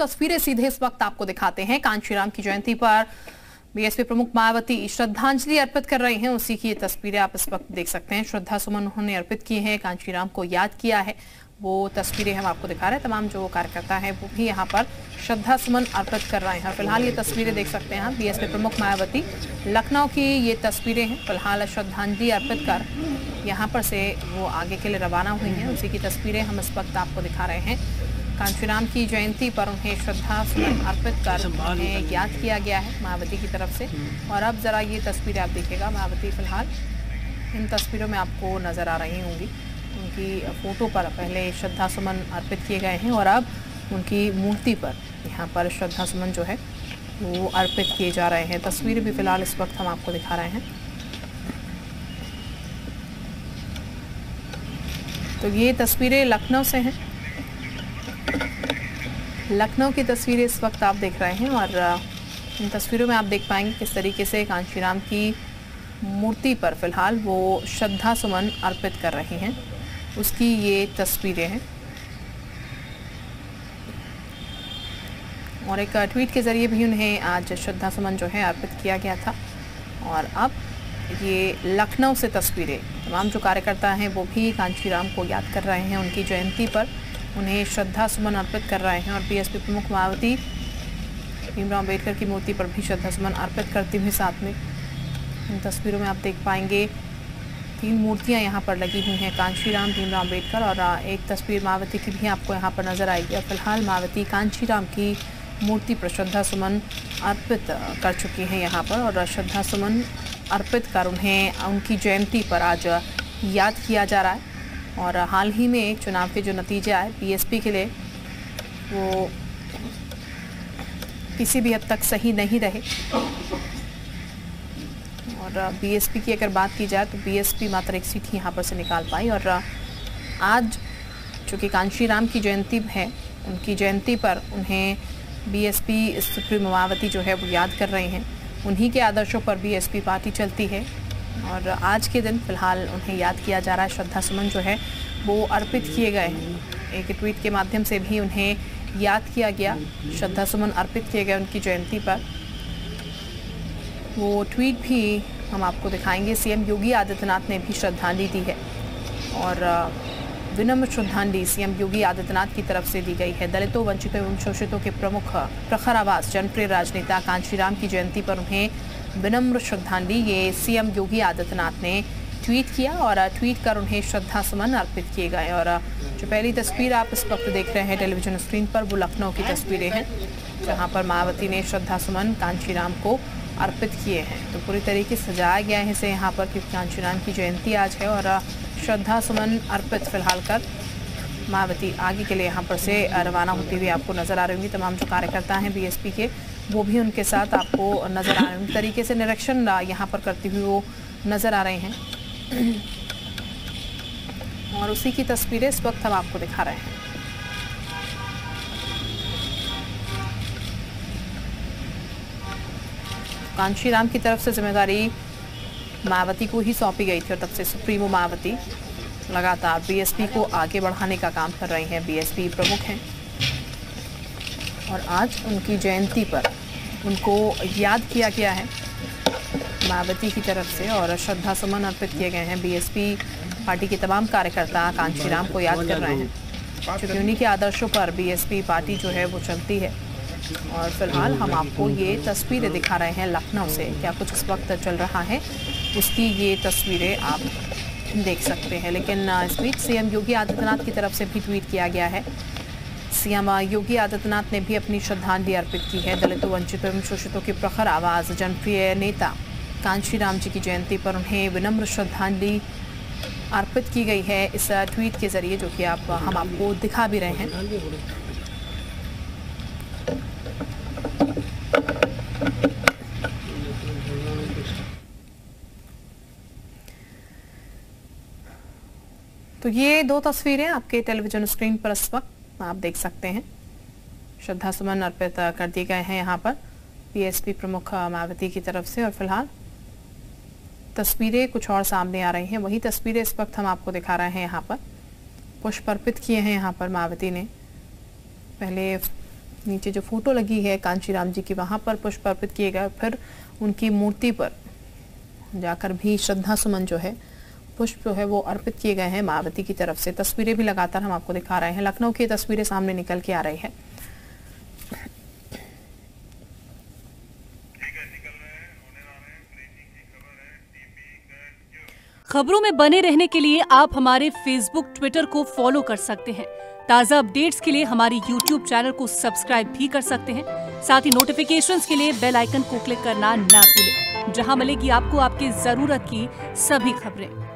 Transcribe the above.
तस्वीरें सीधे इस वक्त आपको दिखाते हैं। कांशीराम की जयंती पर बीएसपी प्रमुख मायावती श्रद्धांजलि अर्पित कर रही हैं। उसी की ये तस्वीरें आप इस वक्त देख सकते हैं। श्रद्धा सुमन उन्होंने अर्पित किए हैं। कांशीराम को याद किया है। वो तस्वीरें हम आपको दिखा रहे हैं। तमाम जो कार्यकर्ता हैं, वो भी यहाँ पर श्रद्धा सुमन अर्पित कर रहे हैं। फ़िलहाल ये तस्वीरें देख सकते हैं बीएसपी प्रमुख मायावती लखनऊ की ये तस्वीरें हैं। फ़िलहाल श्रद्धांजलि अर्पित कर यहाँ पर से वो आगे के लिए रवाना हुई हैं। उसी की तस्वीरें हम इस वक्त आपको दिखा रहे हैं। कांशीराम की जयंती पर उन्हें श्रद्धा सुमन अर्पित कर उन्हें याद किया गया है मायावती की तरफ़ से। और अब जरा ये तस्वीरें आप देखिएगा मायावती फ़िलहाल। इन तस्वीरों में आपको नज़र आ रही होंगी। उनकी फ़ोटो पर पहले श्रद्धा सुमन अर्पित किए गए हैं और अब उनकी मूर्ति पर यहाँ पर श्रद्धा सुमन जो है वो अर्पित किए जा रहे हैं। तस्वीर भी फ़िलहाल इस वक्त हम आपको दिखा रहे हैं। तो ये तस्वीरें लखनऊ से हैं। लखनऊ की तस्वीरें इस वक्त आप देख रहे हैं और इन तस्वीरों में आप देख पाएँगे किस तरीके से कांशीराम की मूर्ति पर फ़िलहाल वो श्रद्धा सुमन अर्पित कर रही हैं। उसकी ये तस्वीरें हैं। और एक ट्वीट के ज़रिए भी उन्हें आज श्रद्धा सुमन जो है अर्पित किया गया था। और अब ये लखनऊ से तस्वीरें, तमाम जो कार्यकर्ता हैं वो भी कांशीराम को याद कर रहे हैं, उनकी जयंती पर। उन्हें श्रद्धा सुमन अर्पित कर रहे हैं और बीएसपी प्रमुख मायावती भीमराव अंबेडकर की मूर्ति पर भी श्रद्धा सुमन अर्पित करती हुई साथ में। इन तस्वीरों में आप देख पाएँगे, तीन मूर्तियाँ यहाँ पर लगी हुई हैं, कांशीराम, भीमराव अंबेडकर और एक तस्वीर मायावती की भी आपको यहाँ पर नज़र आएगी। और फ़िलहाल मायावती कांशीराम की मूर्ति पर श्रद्धा सुमन अर्पित कर चुकी हैं यहाँ पर और श्रद्धा सुमन अर्पित कर उन्हें, उनकी जयंती पर आज याद किया जा रहा है। और हाल ही में चुनाव के जो नतीजे आए बीएसपी के लिए, वो किसी भी हद तक सही नहीं रहे। और बीएसपी की अगर बात की जाए तो बीएसपी मात्र एक सीट ही यहाँ पर से निकाल पाई और आज चूँकि कांशी राम की जयंती है, उनकी जयंती पर उन्हें बीएसपी सुप्रीम मायावती जो है वो याद कर रहे हैं। उन्हीं के आदर्शों पर बीएसपी पार्टी चलती है। और आज के दिन फ़िलहाल उन्हें याद किया जा रहा है। श्रद्धा सुमन जो है, वो अर्पित किए गए हैं। एक ट्वीट के माध्यम से भी उन्हें याद किया गया। श्रद्धा सुमन अर्पित किए गए उनकी जयंती पर। वो ट्वीट भी हम आपको दिखाएँगे। सीएम योगी आदित्यनाथ ने भी श्रद्धांजलि दी है और विनम्र श्रद्धांजलि सीएम योगी आदित्यनाथ की तरफ़ से दी गई है। दलितों, वंचितों एवं शोषितों के प्रमुख प्रखर आवास, जनप्रिय राजनेता कांशीराम की जयंती पर उन्हें विनम्र श्रद्धांजलि, ये सीएम योगी आदित्यनाथ ने ट्वीट किया और ट्वीट कर उन्हें श्रद्धा सुमन अर्पित किए गए और जो पहली तस्वीर आप इस वक्त देख रहे हैं, टेलीविज़न स्क्रीन पर, वो लखनऊ की तस्वीरें हैं, जहाँ पर मायावती ने श्रद्धा सुमन कांशीराम को अर्पित किए हैं। तो पूरी तरीके से सजाया गया है इसे यहाँ पर क्योंकि कांशीराम की जयंती आज है और श्रद्धा सुमन अर्पित फ़िलहाल कर मायावती आगे के लिए यहाँ पर से रवाना होती हुई आपको नज़र आ रही होंगी। तमाम जो कार्यकर्ता हैं, बीएसपी के वो भी उनके साथ आपको नज़र आ रहे हैं। तरीके से निरीक्षण यहाँ पर करते हुए वो नज़र आ रहे हैं। और उसी की तस्वीरें इस वक्त हम आपको दिखा रहे हैं। कांशी राम की तरफ़ से ज़िम्मेदारी मायावती को ही सौंपी गई थी और तब से सुप्रीमो मायावती लगातार बीएसपी को आगे बढ़ाने का काम कर रही हैं। बीएसपी प्रमुख हैं। और आज उनकी जयंती पर उनको याद किया गया है। मायावती की तरफ़ से और श्रद्धा सुमन अर्पित किए गए हैं। बीएसपी पार्टी के तमाम कार्यकर्ता कांशीराम को याद कर रहे हैं। क्योंकि उन्हीं के आदर्शों पर बीएसपी पार्टी जो है वो चलती है। और फ़िलहाल हम आपको ये तस्वीरें दिखा रहे हैं लखनऊ से। क्या कुछ इस वक्त चल रहा है? उसकी ये तस्वीरें आप देख सकते हैं। लेकिन इस बीच सीएम योगी आदित्यनाथ की तरफ़ से भी ट्वीट किया गया है। सीएम योगी आदित्यनाथ ने भी अपनी श्रद्धांजलि अर्पित की है। दलितों, वंचितों एवं शोषितों की प्रखर आवाज़, जनप्रिय नेता कांशीराम जी की जयंती पर उन्हें विनम्र श्रद्धांजलि अर्पित की गई है। इस ट्वीट के ज़रिए जो कि आप, हम आपको दिखा भी रहे हैं। तो ये दो तस्वीरें आपके टेलीविज़न स्क्रीन पर इस वक्त आप देख सकते हैं। श्रद्धा सुमन अर्पित कर दिए गए हैं यहाँ पर पीएसपी प्रमुख मायावती की तरफ़ से और फ़िलहाल तस्वीरें कुछ और सामने आ रही हैं। वही तस्वीरें इस वक्त हम आपको दिखा रहे हैं यहाँ पर। पुष्प अर्पित किए हैं यहाँ पर मायावती ने। पहले नीचे जो फ़ोटो लगी है कांचीराम जी की, वहाँ पर पुष्प अर्पित किए गए फिर उनकी मूर्ति पर जाकर भी श्रद्धा सुमन जो है पुष्प जो है वो अर्पित किए गए हैं मायावती की तरफ़ से। तस्वीरें भी लगातार हम आपको दिखा रहे हैं। लखनऊ की तस्वीरें सामने निकल के आ रही है। खबरों में बने रहने के लिए आप हमारे फेसबुक ट्विटर को फॉलो कर सकते हैं। ताज़ा अपडेट्स के लिए हमारी यूट्यूब चैनल को सब्सक्राइब भी कर सकते हैं। साथ ही नोटिफिकेशंस के लिए बेल आइकन को क्लिक करना ना भूलें, जहाँ मिलेगी आपको आपकी ज़रूरत की सभी खबरें।